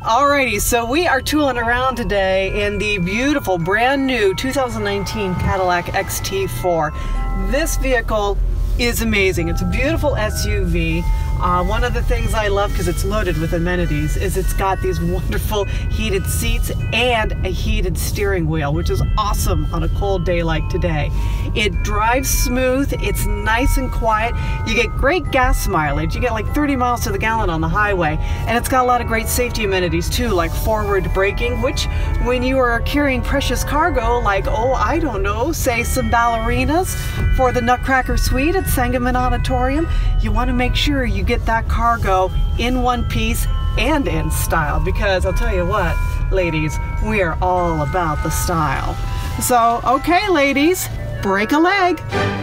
Alrighty, so we are tooling around today in the beautiful brand new 2019 Cadillac XT4. This vehicle is amazing. It's a beautiful SUV. Uh, one of the things I love because it's loaded with amenities is it's got these wonderful heated seats and a heated steering wheel, which is awesome on a cold day like today. It drives smooth, it's nice and quiet. You get great gas mileage. You get like 30 miles to the gallon on the highway, and it's got a lot of great safety amenities too, like forward braking, which when you are carrying precious cargo, like, oh, I don't know, say some ballerinas for the Nutcracker Suite Sangamon Auditorium, you want to make sure you get that cargo in one piece and in style because I'll tell you what, ladies, we are all about the style. So, okay, ladies, break a leg.